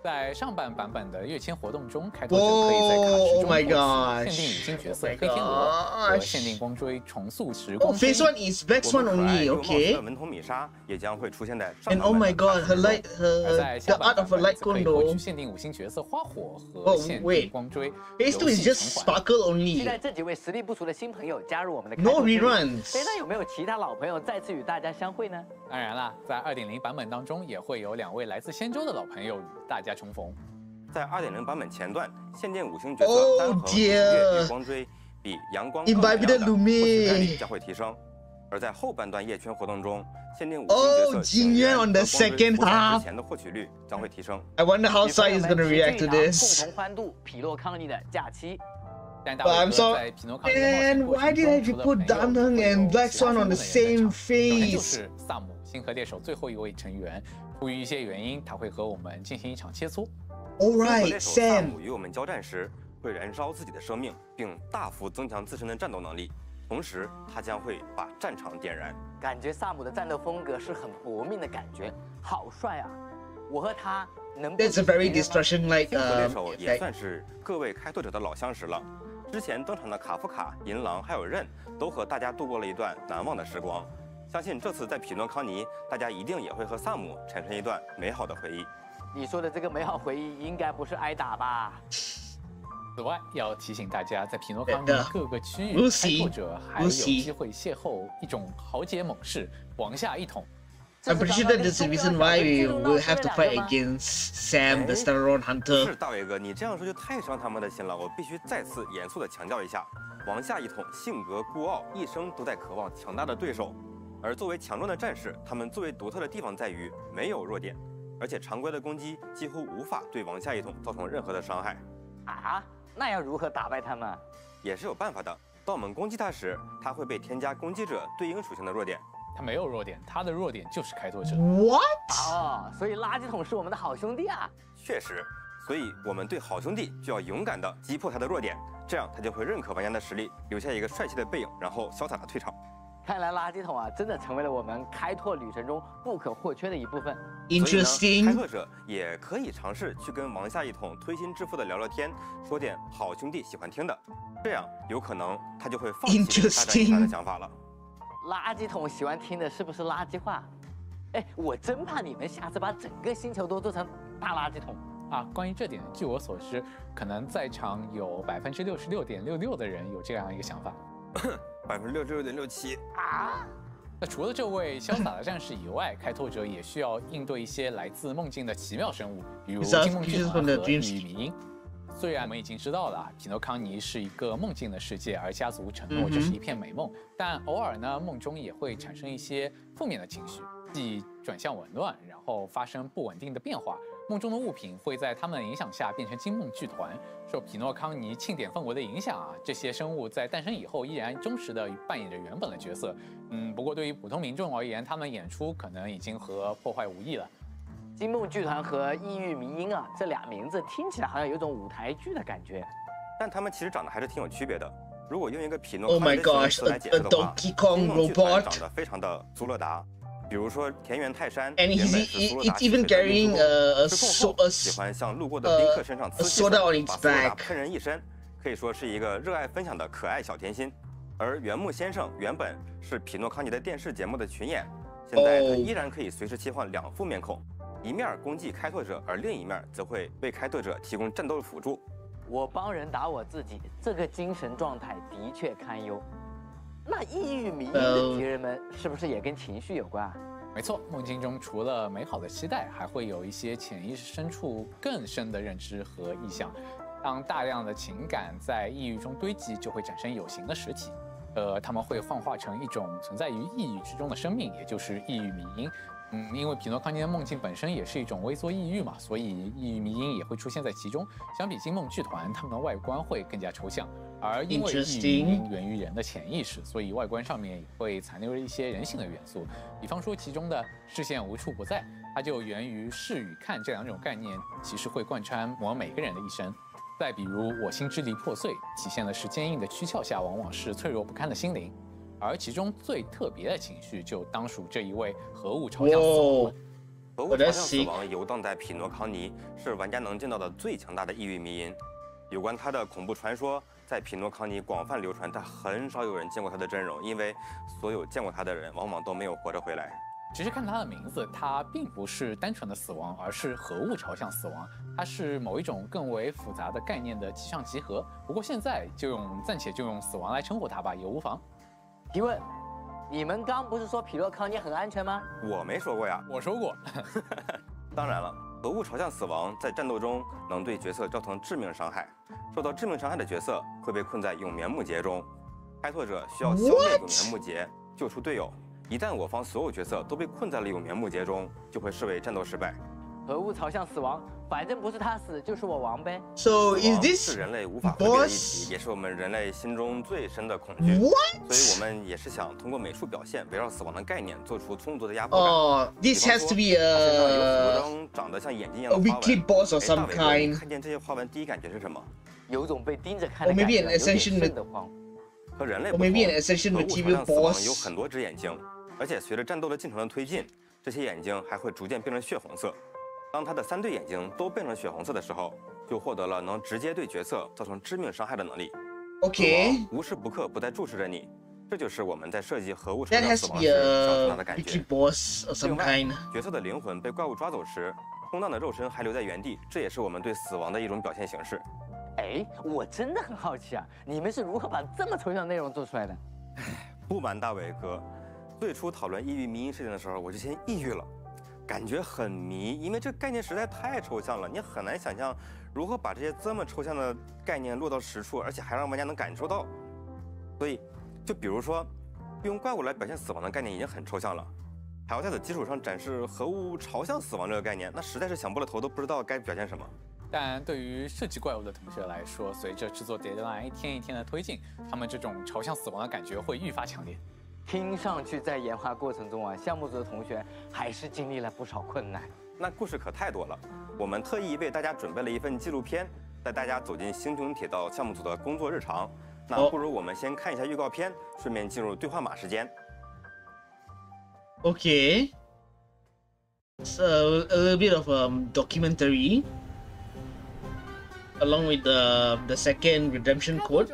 在上半版本的跃迁活动中，开拓者可以在卡池 Oh 中获取限定五星角色 Oh my 黑天鹅和限定光锥重塑时 Oh, 光之 phase one is Vex 我 one 们可爱 only. 又冒失 Okay. 的门童米莎也将会出现在上 And 半 oh 版 my 的 god, 卡 her 池 light, 中 her 而在 the 下半 art of a 版 light 则可以获取 condo. 限定五星角色花火和 Oh, 限定光锥。Phase two 游 is 戏 just sparkle 期待 only. 期待这几位实力不俗的新朋友加入我们的开 No reruns. 哎，那有没有其他老朋友再次与大家相会呢？当然啦，在二点零版本当中也会有两位来自仙州的老朋友与大家重逢。在2.0版本前段，限定五星角色 Oh 单核 dear 月与光锥比阳光更亮的获取概率将会提升。而在后半段夜圈活动中，限定五 Oh, 星角色 Jin 显 Yuan 然 on the 和光辉 second 浮产 half 之前的获取率将会提升。I wonder how Sai is gonna 齐聚 react to this. 共同欢度匹诺康尼的假期。But I'm so and why did 中 I 除了 put Danheng and Black Swan on the same 场首先就?是萨姆，星河猎手最后一位成员，出于一些原因，他会和我们进行一场切磋。All right, Sam. 与我们交战时，会燃烧自己的生命，并大幅增强自身的战斗能力。同时，他将会把战场点燃。感觉萨姆的战斗风格是很搏命的感觉，好帅啊！我和他能不 That's a very destruction like 星河猎 um 手也算是各位开拓者的老相识了。之前登场的卡夫卡、银狼还有刃，都和大家度过了一段难忘的时光。相信这次在匹诺康尼，大家一定也会和萨姆产生一段美好的回忆。你说的这个美好回忆，应该不是挨打吧？此外，要提醒大家，在匹诺康尼各个区域开拓者还有机会邂逅一种豪杰猛士——王下一统。I'm pretty sure that there's a reason why we will have to fight against Sam, the Stellaron 是 Hunter. 是大伟哥，你这样说就太伤他们的心了。我必须再次严肃地强调一下，王下一统性格孤傲，一生都在渴望强大的对手。而作为强壮的战士，他们最为独特的地方在于没有弱点，而且常规的攻击几乎无法对王下一统造成任何的伤害。啊，那要如何打败他们？也是有办法的。当我们攻击他时，他会被添加攻击者对应属性的弱点。他没有弱点，他的弱点就是开拓者。What? 哦，所以垃圾桶是我们的好兄弟啊！确实，所以我们对好兄弟就要勇敢地击破他的弱点，这样他就会认可玩家的实力，留下一个帅气的背影，然后潇洒地退场。看来垃圾桶啊，真的成为了我们开拓旅程中不可或缺的一部分。所以呢开 Interesting. 拓者也可以尝试去跟王下一桶推心置腹的聊聊天，说点好兄弟喜欢听的，这样有可能他就会放弃大战一番的想法了。垃圾桶喜欢听的是不是垃圾话？哎，我真怕你们下次把整个星球都做成大垃圾桶。啊，关于这点，据我所知，可能在场有百分之六十六点六六的人有这样一个想法。[COUGHS] 百分之六十六点六七，啊！那除了这位潇洒的战士以外，开拓者也需要应对一些来自梦境的奇妙生物，比如金梦剧 creatures 团和迷音。虽然我们已经知道了啊匹诺康尼是一个梦境的世界，而家族承诺嗯哼这是一片美梦，但偶尔呢，梦中也会产生一些负面的情绪，即转向紊乱，然后发生不稳定的变化。梦中的物品会在他们的影响下变成惊梦剧团。受匹诺康尼庆典氛围的影响啊，这些生物在诞生以后依然忠实地扮演着原本的角色。嗯，不过对于普通民众而言，他们演出可能已经和破坏无异了。金梦剧团和异域迷音啊，这俩名字听起来好像有种舞台剧的感觉。但他们其实长得还是挺有区别的。如果用一个匹诺 Oh 康尼 my 的形容 gosh, 词来解释的话团 robot. 长得非常的苏乐达。比如说田园泰山，And 原 he's 本 e- 是苏乐 it's 达起 even 水的后喜欢向路过的宾客身上呲 back. 喷人一身，可以说是一个热爱分享的可爱小甜心。而原木先生原本是匹诺康尼的电视节目的群演，现在他哦依然可以随时切换两副面孔，一面攻击开拓者，而另一面则会为开拓者提供战斗辅助。我帮人打我自己，这个精神状态的确堪忧。那抑郁迷音的敌人们是不是也跟情绪有关啊？没错，梦境中除了美好的期待，还会有一些潜意识深处更深的认知和意向。当大量的情感在抑郁中堆积，就会产生有形的实体。呃，他们会幻化成一种存在于抑郁之中的生命，也就是抑郁迷因。嗯，因为匹诺康尼的梦境本身也是一种微缩抑郁嘛，所以抑郁迷因也会出现在其中。相比金梦剧团，他们的外观会更加抽象，而因为抑郁迷因源于人的潜意识，所以外观上面也会残留着一些人性的元素。比方说其中的视线无处不在，它就源于视与看这两种概念，其实会贯穿我们每个人的一生。再比如我心支离破碎，体现的是坚硬的躯壳下往往是脆弱不堪的心灵。而其中最特别的情绪，就当属这一位核物朝向死亡了。核物朝向死亡游荡在匹诺康尼，是玩家能见到的最强大的异域迷因。有关他的恐怖传说，在匹诺康尼广泛流传，但很少有人见过他的真容，因为所有见过他的人往往都没有活着回来。其实看他的名字，他并不是单纯的死亡，而是核物朝向死亡。它是某一种更为复杂的概念的集上集合。不过现在就用暂且就用死亡来称呼他吧，也无妨。提问：你们刚不是说匹诺康尼很安全吗？我没说过呀，我说过。[LAUGHS] 当然了，核物朝向死亡在战斗中能对角色造成致命伤害，受到致命伤害的角色会被困在永眠木结中。开拓者需要消灭永眠木结，救出队友。一旦我方所有角色都被困在了永眠木结中，就会视为战斗失败。何物朝向死亡，反正不是他死就是我亡呗。So 死 is 亡 this 是人类无法回避的议题，也是我们人类心中最深的恐惧。What？所以我们也是想通过美术表现，围绕死亡的概念做出充足的压迫感。Oh, this has to be 它身上有很多 a 张长得像眼睛一样的花 weekly 纹。boss or 哎 some kind. 看见这些花纹，第一感觉是什么？有种被盯着看的感 maybe 觉，an 有点瘆得慌。和人类不同，maybe an ascension 和物朝向死亡有很多只眼睛，而且随着战斗的进程的推进，这些眼睛还会逐渐变成血红色。当他的三对眼睛都变成血红色的时候，就获得了能直接对角色造成致命伤害的能力。亡无时不刻不在注视着你，这就是我们在设计核物朝 That 向 has 死亡时想传达的感觉。boss 另外角色的灵魂被怪物抓走时，空荡的肉身还留在原地，这也是我们对死亡的一种表现形式。哎，我真的很好奇啊，你们是如何把这么抽象的内容做出来的？不瞒大伟哥，最初讨论抑郁迷因事件的时候，我就先抑郁了，感觉很迷，因为这概念实在太抽象了，你很难想象如何把这些这么抽象的概念落到实处，而且还让玩家能感受到。所以，就比如说，用怪物来表现死亡的概念已经很抽象了，还要在此基础上展示核物朝向死亡这个概念，那实在是想破了头都不知道该表现什么。但对于设计怪物的同学来说，随着制作 deadline 一天一天的推进，他们这种朝向死亡的感觉会愈发强烈。听上去在研发过程中啊，项目组的同学还是经历了不少困难。那故事可太多了，我们特意为大家准备了一份纪录片，带大家走进星穹铁道项目组的工作日常。那哦不如我们先看一下预告片，顺便进入对话码时间。Okay. So a little bit of um documentary, along with the the second redemption 开拓 code.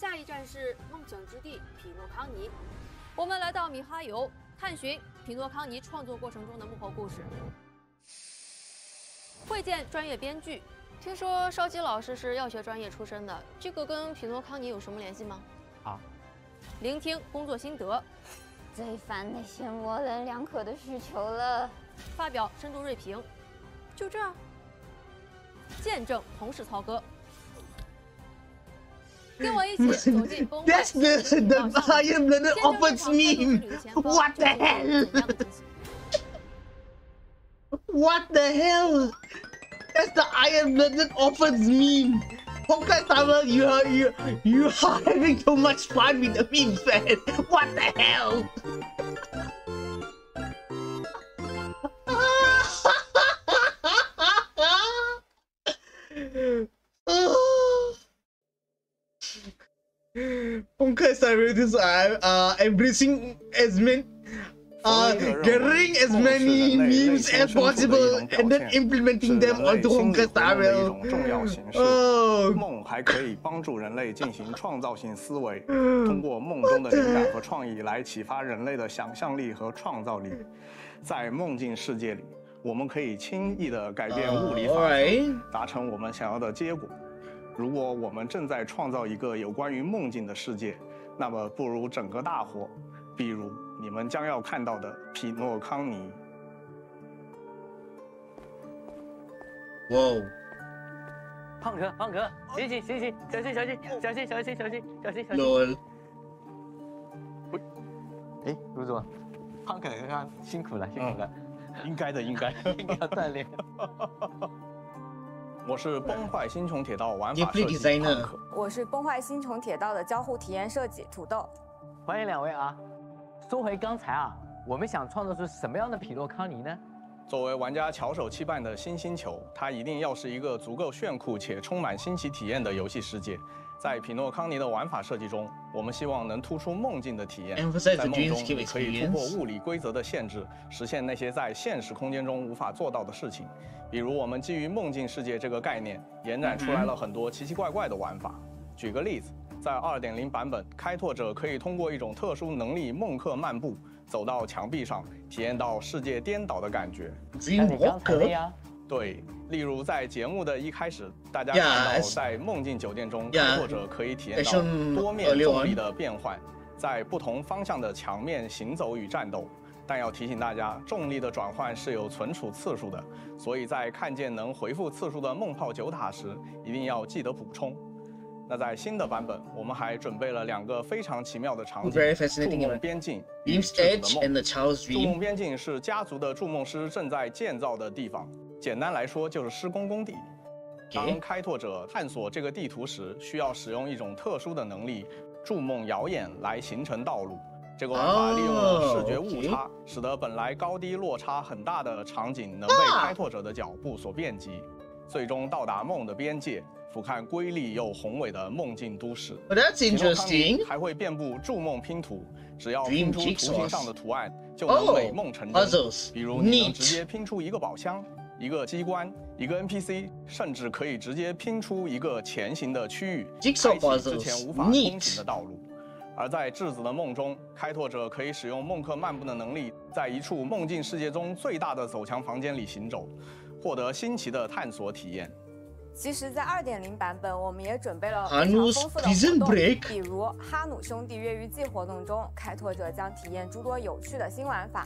下一站是梦想之地匹诺康尼。我们来到米哈游，探寻匹诺康尼创作过程中的幕后故事。会见专业编剧，听说烧鸡老师是药学专业出身的，这个跟匹诺康尼有什么联系吗？啊，聆听工作心得，最烦那些模棱两可的需求了。发表深度锐评，就这儿。见证同事操戈，跟我一起走进崩坏 That's the the Iron Blooded Orphans meme. What the hell? What the hell? That's the Iron Blooded Orphans meme. Honkai Star you are you you are [LAUGHS] having so much fun with the memes, man. What the hell? Star Raiders are uh, embracing as many, uh, gathering as many memes as possible and then implementing them onto Honkai Star 的一.种重要形式。Oh, 梦还可以帮助人类进行创造性思维，通过梦中的灵感和创意来启发人类的想象力和创造力。在梦境世界里，我们可以轻易地改变物理法 Uh, 达成我们想要的结果。如果我们正在创造一个有关于梦境的世界，那么不如整个大火，比如你们将要看到的匹诺康尼。Whoa. 胖哥，胖哥，醒醒醒醒，小心小心小心小心小心小心小心。Lol. 哎，卢总，胖哥刚刚辛苦了辛苦了，应该的，应该。[LAUGHS] 应该要锻炼。[LAUGHS] 我是崩坏星穹铁道玩法设计。我是崩坏星穹铁道的交互体验设计土豆。欢迎两位啊！说回刚才啊，我们想创造出什么样的匹诺康尼呢？作为玩家翘首期盼的新星球，它一定要是一个足够炫酷且充满新奇体验的游戏世界。在匹诺康尼的玩法设计中，我们希望能突出梦境的体验，在梦中你可以突破物理规则的限制，实现那些在现实空间中无法做到的事情。比如，我们基于梦境世界这个概念，延展出来了很多奇奇怪怪的玩法。举个例子，在2.0版本，开拓者可以通过一种特殊能力——梦客漫步，走到墙壁上，体验到世界颠倒的感觉。像你刚才那样，对，例如在节目的一开始，大家看到在梦境酒店中拓者可以体验到多面重力的变换，在不同方向的墙面行走与战斗。但要提醒大家，重力的转换是有存储次数的，所以在看见能回复次数的梦泡酒塔时，一定要记得补充。那在新的版本，我们还准备了两个非常奇妙的场景筑梦边境筑梦.边境是家族的筑梦师正在建造的地方，简单来说就是施工工地。当开拓者探索这个地图时，需要使用一种特殊的能力——筑梦谣言来形成道路。这个玩法利用了视觉误差，使得本来高低落差很大的场景能被开拓者的脚步所遍及，最终到达梦的边界，俯瞰瑰丽又宏伟的梦境都市。That's interesting. 还会遍布筑梦拼图，只要拼出图形上的图案，就能 Oh, 美梦成真。比如你能直接拼出一个宝箱、一个机关、一个 NPC，甚至可以直接拼出一个前行的区域开启之前无法通行的道路。而在质子的梦中，开拓者可以使用梦客漫步的能力，在一处梦境世界中最大的走墙房间里行走，获得新奇的探索体验。其实，在2.0版本，我们也准备了非常丰富的活动，Break 比如哈努兄弟越狱记活动中，开拓者将体验诸多有趣的新玩法。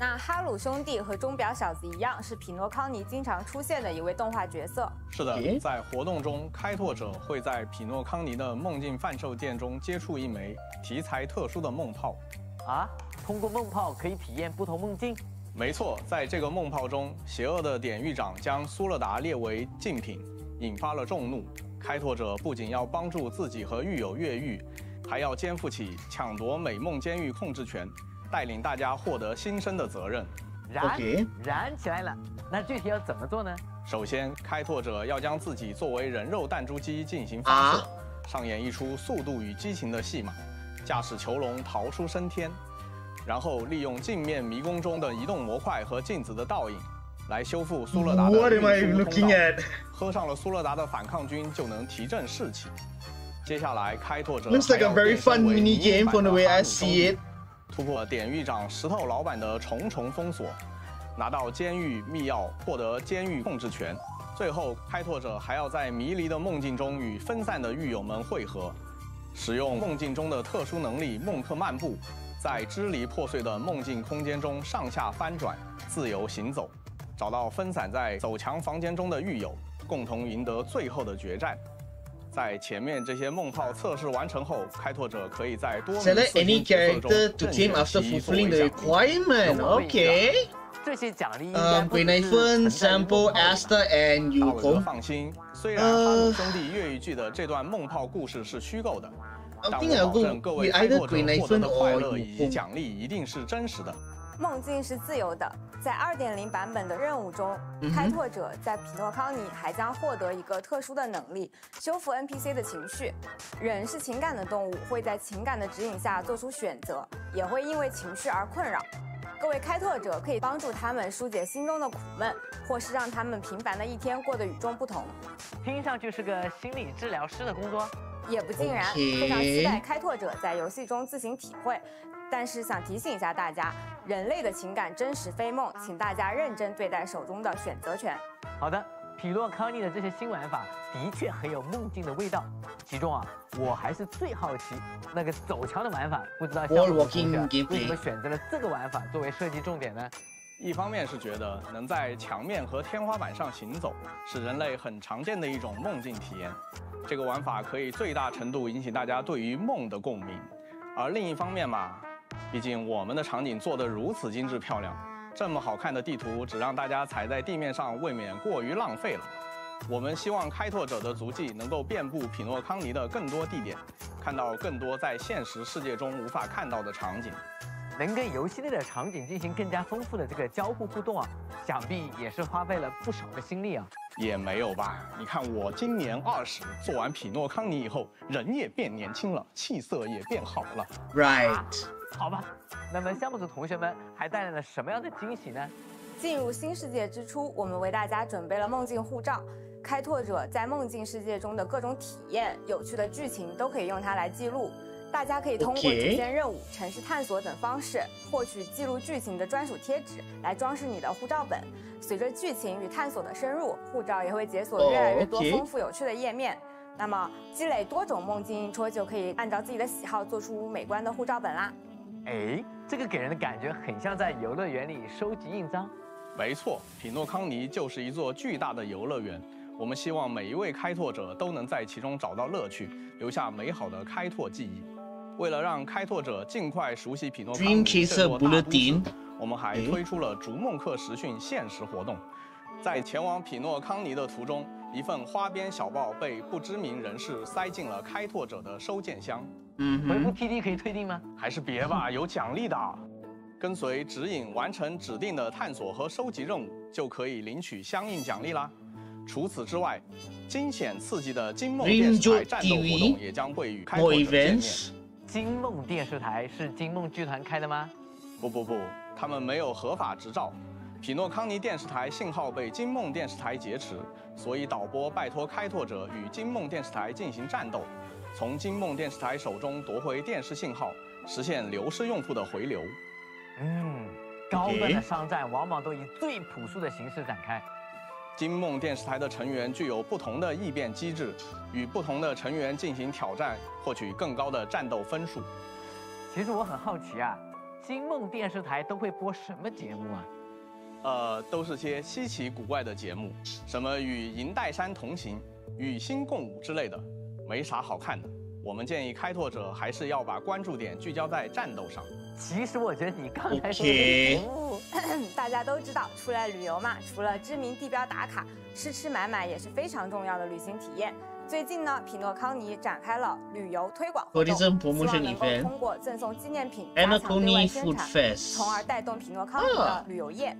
那哈鲁兄弟和钟表小子一样，是匹诺康尼经常出现的一位动画角色。是的在活动中，开拓者会在匹诺康尼的梦境贩售店中接触一枚题材特殊的梦炮。啊，通过梦炮可以体验不同梦境。没错，在这个梦炮中，邪恶的典狱长将苏勒达列为禁品，引发了众怒。开拓者不仅要帮助自己和狱友越狱，还要肩负起抢夺美梦监狱控制权，带领大家获得新生的责任。燃燃起来了，那具体要怎么做呢？首先，开拓者要将自己作为人肉弹珠机进行发射，上演一出速度与激情的戏码，驾驶囚笼逃出升天，然后利用镜面迷宫中的移动模块和镜子的倒影，来修复苏勒达的 What am I 运输通 looking 道 at? 喝上了苏勒达的反抗军，就能提振士气。接下来，开拓者 Looks like 还 a 要 very 变身 fun 为 mini 迷你 game 版 from the 的 way 哈 I 姆兄 see 弟 it. 突破典狱长石头老板的重重封锁，拿到监狱密钥，获得监狱控制权。最后，开拓者还要在迷离的梦境中与分散的狱友们汇合，使用梦境中的特殊能力“梦特漫步”，在支离破碎的梦境空间中上下翻转，自由行走，找到分散在走墙房间中的狱友，共同赢得最后的决战。在前面这些梦炮测试完成后，开拓者可以在多次进行测试中正确提做一项。奖励。这些奖励应该不是成功的。大伟哥放心，虽然哈鲁兄弟越狱剧的这段梦炮故事是虚构的，但我保证各位开拓者获得的快乐以及奖励一定是真实的。梦境是自由的，在2.0版本的任务中，开拓者在匹诺康尼还将获得一个特殊的能力——修复 NPC 的情绪。人是情感的动物，会在情感的指引下做出选择，也会因为情绪而困扰。各位开拓者可以帮助他们疏解心中的苦闷，或是让他们平凡的一天过得与众不同。听上去是个心理治疗师的工作。也不尽然非常期待开拓者在游戏中自行体会。但是想提醒一下大家，人类的情感真实非梦，请大家认真对待手中的选择权。好的，匹诺康尼的这些新玩法的确很有梦境的味道。其中啊，我还是最好奇那个走墙的玩法，不知道小鲁同学为什么选择了这个玩法作为设计重点呢？一方面是觉得能在墙面和天花板上行走，是人类很常见的一种梦境体验。这个玩法可以最大程度引起大家对于梦的共鸣。而另一方面嘛，毕竟我们的场景做得如此精致漂亮，这么好看的地图，只让大家踩在地面上，未免过于浪费了。我们希望开拓者的足迹能够遍布匹诺康尼的更多地点，看到更多在现实世界中无法看到的场景。能跟游戏内的场景进行更加丰富的这个交互互动啊，想必也是花费了不少的心力啊。也没有吧？你看我今年二十，做完匹诺康尼以后，人也变年轻了，气色也变好了。Right. 好吧，那么项目组同学们还带来了什么样的惊喜呢？进入新世界之初，我们为大家准备了梦境护照。开拓者在梦境世界中的各种体验、有趣的剧情都可以用它来记录。大家可以通过主线任务、城市探索等方式，获取记录剧情的专属贴纸，来装饰你的护照本。随着剧情与探索的深入，护照也会解锁越来越多丰富有趣的页面。那么，积累多种梦境印戳，就可以按照自己的喜好做出美观的护照本啦。哎，这个给人的感觉很像在游乐园里收集印章。没错，匹诺康尼就是一座巨大的游乐园。我们希望每一位开拓者都能在其中找到乐趣，留下美好的开拓记忆。为了让开拓者尽快熟悉匹诺康尼这座大都市我们还推出了逐梦客实训限时活动。在前往匹诺康尼的途中，一份花边小报被不知名人士塞进了开拓者的收件箱。嗯回复 TD 可以退订吗？还是别吧，有奖励的。跟随指引完成指定的探索和收集任务，就可以领取相应奖励啦。除此之外，惊险刺激的金梦电视台战斗活动也将会与开拓者见面。金梦电视台是金梦剧团开的吗？不不不，他们没有合法执照。匹诺康尼电视台信号被金梦电视台劫持，所以导播拜托开拓者与金梦电视台进行战斗，从金梦电视台手中夺回电视信号，实现流失用户的回流。嗯，高端的商战往往都以最朴素的形式展开。金梦电视台的成员具有不同的异变机制，与不同的成员进行挑战，获取更高的战斗分数。其实我很好奇啊，金梦电视台都会播什么节目啊？呃，都是些稀奇古怪的节目，什么与银带山同行、与星共舞之类的，没啥好看的。我们建议开拓者还是要把关注点聚焦在战斗上。其实我觉得你刚才说的 [CLEARS THROAT] 大家都知道，出来旅游嘛，除了知名地标打卡，吃吃买买也是非常重要的旅行体验。最近呢，匹诺康尼展开了旅游推广活动，希望能够通过赠送纪念品、加强对外宣传，从而带动匹诺康尼的旅游业。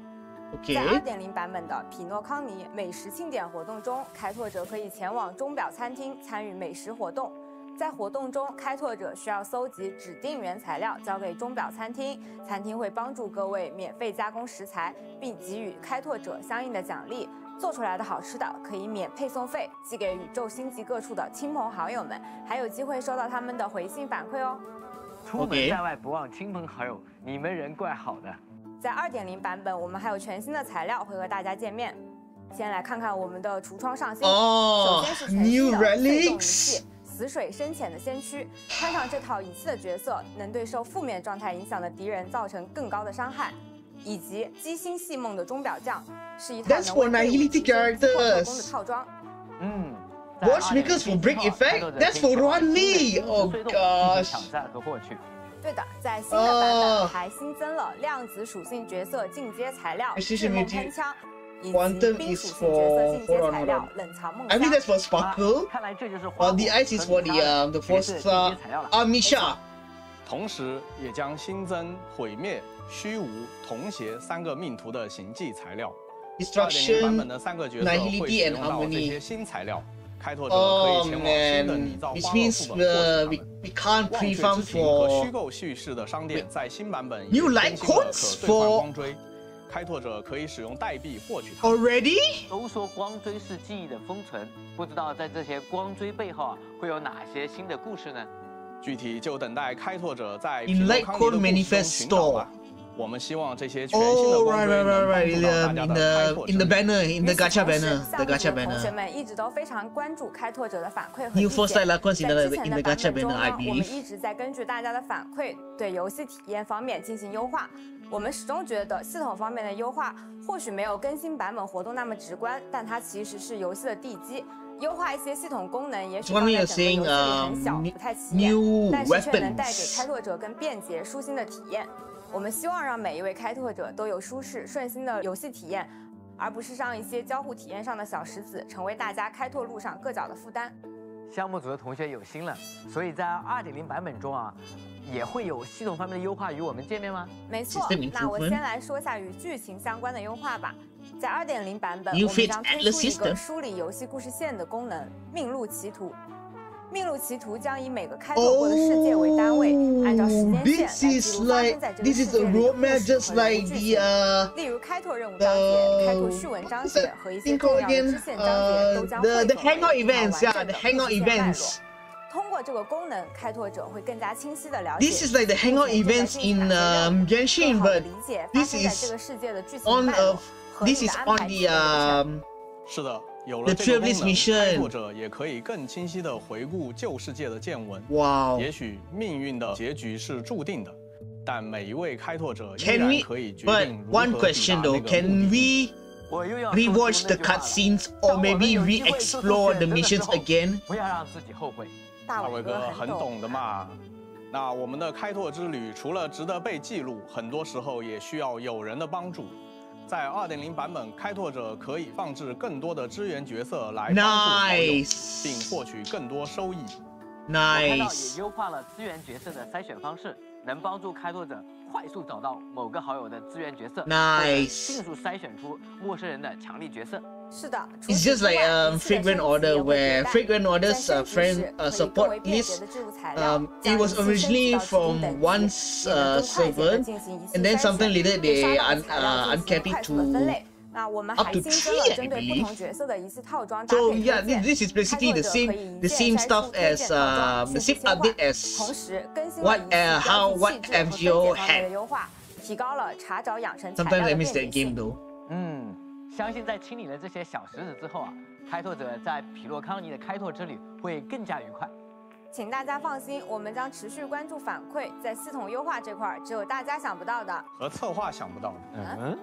在二点零版本的匹诺康尼美食庆典活动中，开拓者可以前往钟表餐厅参与美食活动。在活动中，开拓者需要搜集指定原材料交给钟表餐厅，餐厅会帮助各位免费加工食材，并给予开拓者相应的奖励。做出来的好吃的可以免配送费寄给宇宙星际各处的亲朋好友们，还有机会收到他们的回信反馈哦。出门在外不忘亲朋好友，你们人怪好的。在二点零版本，我们还有全新的材料会和大家见面。先来看看我们的橱窗上新，哦首先是全新 New 的被动仪 relics 器。死水深浅的先驱，穿上这套仪器的角色，能对受负面状态影响的敌人造成更高的伤害。以及机心细梦的钟表匠，是一套 That's 能 for 为队伍提升突破手 characters 工的套装。嗯 Watchmakers for break effect? That's for Ron Lee! Oh 挑 gosh! 对的，在新的版哦本还新增了量子属性角色进阶材料、智梦喷枪，以及 Quantum 冰 is 属性角色 for- 进阶 hold on, 材 hold 料 on. 冷藏梦 I think 箱 that's for Sparkle. 看来这就是 While the ice is for the um the Forza Amisha. 同时，也将新增毁灭、虚无、童邪三个命途的行迹材料。Destruction, 2.0版本的三个角色会使用到这些新材料。开拓者可 Oh 以前往新的拟 man, 造 which 花落 means 副本获 uh, 取 we, 它们。we can't 忘却之情和虚构叙事的商店在新版本 New 也更新了可兑换光锥，开拓者可以使用代币获取它。already. 都说光锥是记忆的封存，不知道在这些光锥背后啊，会有哪些新的故事呢？具体就等待开拓者在诺 Light 康尼的 Code 故事中寻找吧。我们希望这些全新的 Oh 光 right 锥 right 能 right 帮 right 助 in 到大家的开拓 in 之 the。banner in the gacha 同时 banner the gacha 的同学.们一直都非常关注开拓者的反馈和意见。在之前 in 的 the 版 gacha 本 banner, 中 I 呢，我们.一直在根据大家的反馈，对游戏体验方面进行优化。我们始终觉得系统方面的优化或许没有更新版本活动那么直观，但它其实是游戏的地基。优化一些系统功能，也许放在整个游戏里很小，um, 不太起眼但是却能带给开拓者更便捷、舒心的体验。我们希望让每一位开拓者都有舒适、顺心的游戏体验，而不是让一些交互体验上的小石子成为大家开拓路上硌脚的负担。项目组的同学有心了，所以在二点零版本中啊，也会有系统方面的优化与我们见面吗？没错那我先来说下与剧情相关的优化吧。在二点零版本我们将推出一个梳理游戏故事线的功能——命路奇图。命路奇途将以每个开拓过的世界为单位，按照时间 Oh, 线 this 来记 is 录发生在这个世界的故 roadmap 事 just 和 like 人物剧 the 情。uh 例如开拓任务章节、开拓序文章节和一些重要的?支线章节都 Uh, 将 the 汇总为 hangout 一套 events, 完 yeah, 整 the 的 hangout 故事线脉络 events. 通过这个功能，开拓者会更加清晰地了解。This is like the hangout events in 哪些任 um Genshin, 更好地 but 理解 this 发生在 is 这个世界的剧情 on 脉络 of 合 this 理 is 的安 on 排 the 体验的流程 um 是的，有了这个功能，Mission 开拓者也可以更清晰地回顾旧世界的见闻。哇哦也许命运的结局是注定的，但每一位开拓者依然可以决 But 定如 one 何抵达 question 那 though, 个 can 目的 we 我又要 rewatch the cutscenes or maybe re-explore the missions again. 不要让自己后悔。大伟哥很懂的嘛。那我们的开拓之旅除了值得被记录，很多时候也需要有人的帮助。在2.0版本，开拓者可以放置更多的支援角色来帮助好友并获取更多收益。我看到 Nice. 也优化了资源角色的筛选方式，能帮助开拓者 快速找到某个好友的资源角色 Nice 或者迅速筛选出陌生人的强力角色。是的，除 It's 此 just 之 like 外 um 仪式的 Fragrant 升级 Order 也会迭 where 代 Fragrant Order's 在 uh, 升级 friend 时 uh, 可以更 support 为便捷 list 的置入材料 um, 将 it was 仪式升级 originally 到指定 from 等级 once 也能 uh, 更快捷地 server 进行仪式 and then 筛 something 选 later 对 they 杀到 un, 的材料 uh, 进行 uncapped 快 it 速的分 to 类。 那我们还新增了针对不同角色的一次套装搭 So 配 yeah, this is basically the 开拓者 same 可以 the 一键荐 as 套装 uh, 迅 the same 切换 update as 同时更新了 uh how what 细致和分 FGO 解方面的 had. 优化，提高了查找养成材料的便 game 性。嗯，相信在清理了这些小石子之后啊，开拓者在匹洛康尼的开拓之旅会更加愉快。请大家放心，我们将持续关注反馈，在系统优化这块儿，只有大家想不到的。和策划想不到的。嗯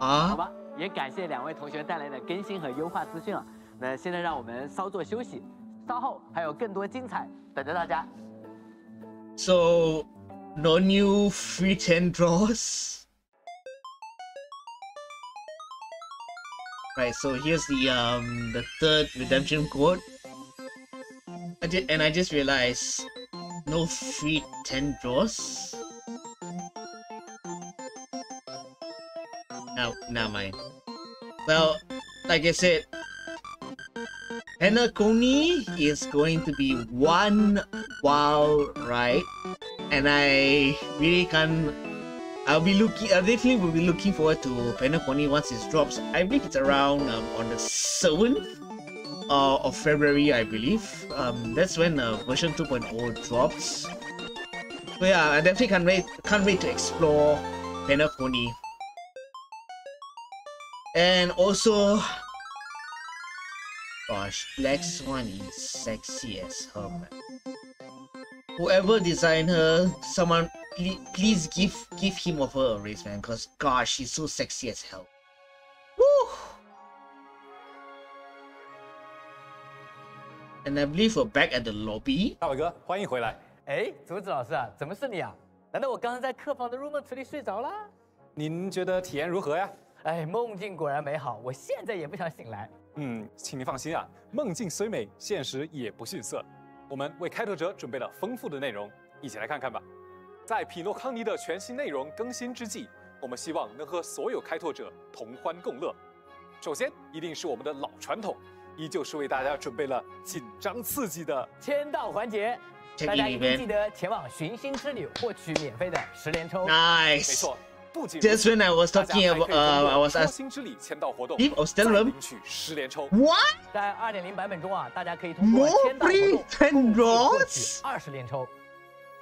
啊，好 Ah, 吧，也感谢两位同学带来的更新和优化资讯啊。那现在让我们稍作休息，稍后还有更多精彩等着大家。 so no new free 10 draws. Right, so here's the um the third redemption code. I did, and I just realized no free 10 draws. No, never mind. Well, like I said, Penacony is going to be one wild ride, and I really can't. I'll be looking. I definitely will be looking forward to Penacony once it drops. I believe it's around um, on the seventh uh, of February, I believe. Um, that's when uh, version 2.0 drops. So yeah, I definitely can't wait. Can't wait to explore Penacony. And also, gosh, Black Swan is sexy as hell, man. Whoever designed her, someone please, please give give him or her a raise, man. Cause gosh, she's so sexy as hell. Woo! And I believe we're back at the lobby. 大伟哥，欢迎回来。哎，竹子老师啊，怎么是你啊？难道我刚刚在客房的入梦池里睡着了？您觉得体验如何呀？ 哎，梦境果然美好，我现在也不想醒来。嗯，请您放心啊，梦境虽美，现实也不逊色。我们为开拓者准备了丰富的内容，一起来看看吧。在匹诺康尼的全新内容更新之际，我们希望能和所有开拓者同欢共乐。首先，一定是我们的老传统，依旧是为大家准备了紧张刺激的签到环节，大家一定记得前往寻星之旅获取免费的十连抽。Nice. 没错，不仅如 Just 此 when I was talking about, uh, I was asked. 星之礼签到活动，Leave of 再 Stellar 领取十连抽。What? 在二点零版本中啊，大家可以通过签到活动10获取二十连抽。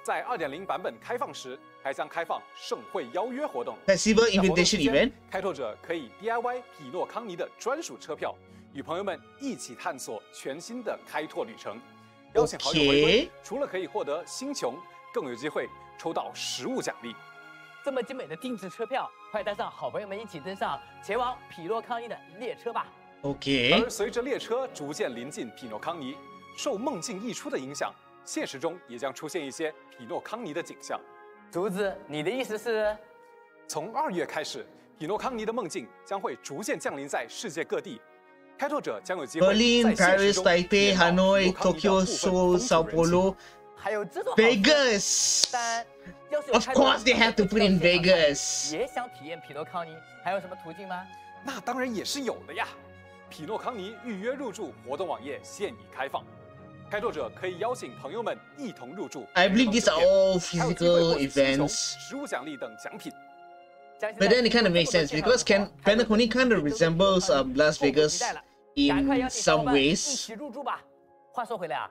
在2.0版本开放时，还将开放盛会邀约活动。Festival 在活动 invitation 期间 event. 开拓者可以 DIY 匹诺康尼的专属车票，与朋友们一起探索全新的开拓旅程。邀请好友回归除了可以获得星穹，更有机会抽到实物奖励。这么精美的定制车票，快带上好朋友们一起登上前往匹诺康尼的列车吧！Okay. 而随着列车逐渐临近匹诺康尼，受梦境溢出的影响，现实中也将出现一些匹诺康尼的景象。竹子，你的意思是？从二月开始，匹诺康尼的梦境将会逐渐降临在世界各地，开拓者将有机会在现实中验到 Hanoi, 匹诺康尼的 Tokyo, 部分 Seoul, 风 Sao 土人情 Paulo, 还有这种 Vegas. 但要是有 Of course they have to put in Vegas. 也想体验匹诺康尼，还有什么途径吗？那当然也是有的呀。匹诺康尼预约入住活动网页现已开放，开拓者可以邀请朋友们一同入住。I believe these are all physical events. 实物奖励等奖品。But then it kind of makes sense because can Penacony kind of resembles um, Las Vegas 赶快 in 邀请 some 朋友们一 ways. 起入住吧。话说回来啊，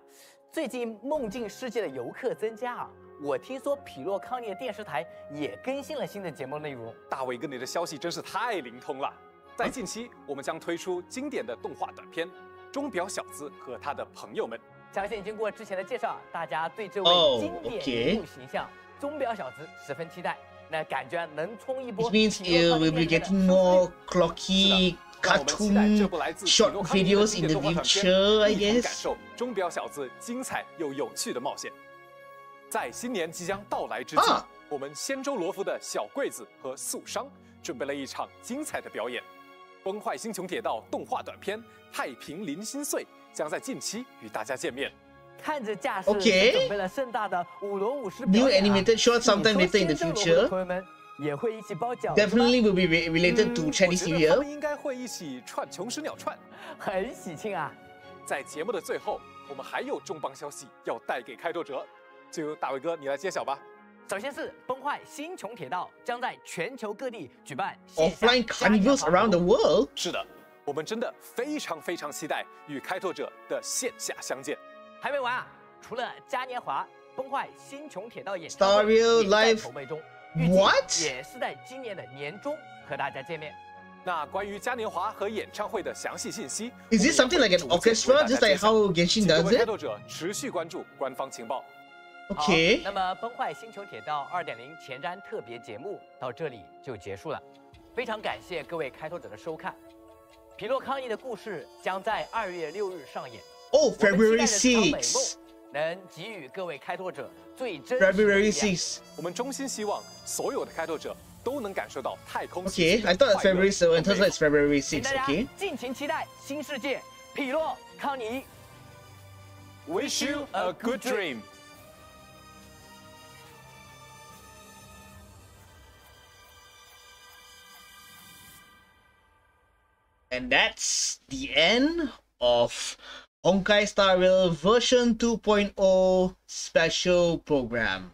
最近梦境世界的游客增加啊，我听说匹诺康尼的电视台也更新了新的节目内容。大卫哥，你的消息真是太灵通了！在近期，我们将推出经典的动画短片《钟表小子和他的朋友们》。相信经过之前的介绍，大家对这哦位经典人物形象钟表小子十分期待。那感觉能冲一波 Which means 匹诺 uh, 康尼 we'll be getting more clocky cartoon short 诺康尼的 videos 经 in 典 the 动画短片 future, I 一同感 guess. 受钟表小子精彩又有趣的冒险。在新年即将到来之际，啊我们仙州罗浮的小桂子和素商准备了一场精彩的表演。崩坏星穹铁道动画短片《太平零心碎》将在近期与大家见面。看着架势 Okay 准备了盛大的舞龙舞狮 New 表演啊 animated 朋友们也会一起包饺子 Definitely will be re- related to 嗯 Chinese 我 New Year. 们应该会一起串琼石鸟串。[LAUGHS] 很喜庆啊！在节目的最后，我们还有重磅消息要带给开拓者，就由大卫哥你来揭晓吧。首先是崩坏星穹铁道将在全球各地举办 Offline carnivals around the world. 是的，我们真的非常非常期待与开拓者的线下相见。还没完啊！除了嘉年华，崩坏星穹铁道演 Star 唱会 Rail 也在 Live 筹备中，预计 What？也是在今年的年中和大家见面。那关于嘉年华和演唱会的详细信息 Is it something like an orchestra, 大家 just like how Genshin 请各 does 位开 it? 拓者持续关注官方情报。Okay. 那么崩坏星球铁道二点零前瞻特别节目到这里就结束了，非常感谢各位开拓者的收看。皮洛康尼的故事将在二月六日上演。Oh, 我们期待 February 着这场美梦 6th. 能给予各位开拓者最真实的 February 力量 6th. 我们衷心希望所有的开拓者都能感受到太空 Okay, I thought it's February 7th. Turns out it's February 6th. 请大家 Okay. 敬请期待新世界皮洛康尼。 Wish you a good dream. And that's the end of Honkai Star Rail version 2.0 special program.